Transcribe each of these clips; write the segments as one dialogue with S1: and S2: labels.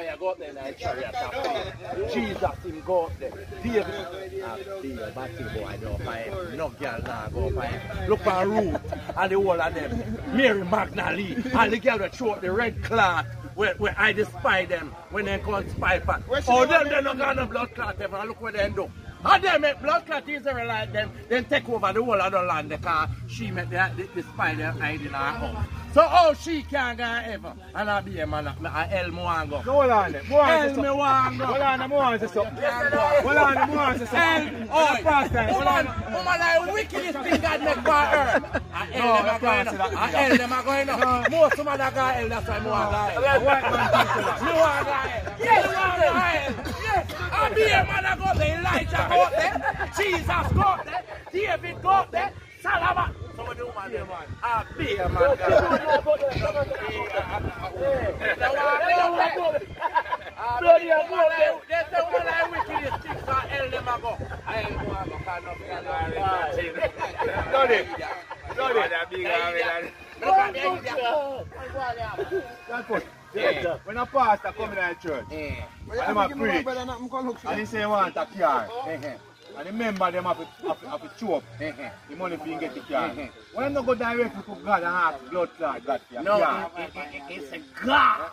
S1: Elijah go up there and chariot and Jesus him go up there. David and the batty boy no fire. No girl now go fire. Look for Ruth and the whole of them. Mary Magdalene and the girl that throw out the red cloth. Where, where I despise them when they come spy for. Oh, them they not got no blood clot ever. Look what they do. And they make blood clot Israelite them, then take over the whole of the land because she make the, the, the them hide in her house. So how she can go ever? And I be a man, I hell me want go.
S2: So hold on there. More
S1: Hell
S2: answer
S1: me want go.
S2: Hold on, answer something. Hold on, more answer something.
S1: Hell,
S2: Hold on, fast time.
S1: Woman, woman like wickedest thing God make for her. I hell them a going
S2: that.
S1: I hell them a going up. Most of them that go hell, that's why go hell.
S2: A white man thinks so that.
S1: Me want go hell. Yes, me want go hell. Yes, I be a man that go there, Elijah there, Jesus go up there, David go up there, Solomon. So what do man there, man? I be a man. Bloody hell, they say woman like wickedest thing for hell them a go. I hell them a go, cause nothing a go.
S2: Bloody. Bloody.
S1: Look at
S2: what. When a pastor come in the church,
S1: Eh.
S2: and them a preach, and he say want a car, and the member them have to, have to, have to chew up the money for get the car. Why not go directly to God and ask blood clot God for
S1: No,
S2: car?
S1: it, it, it's a God.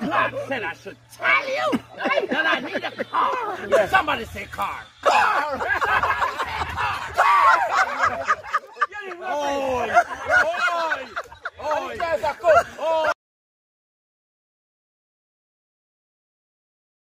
S1: God said I should tell you that I need a car. Somebody say car. Car.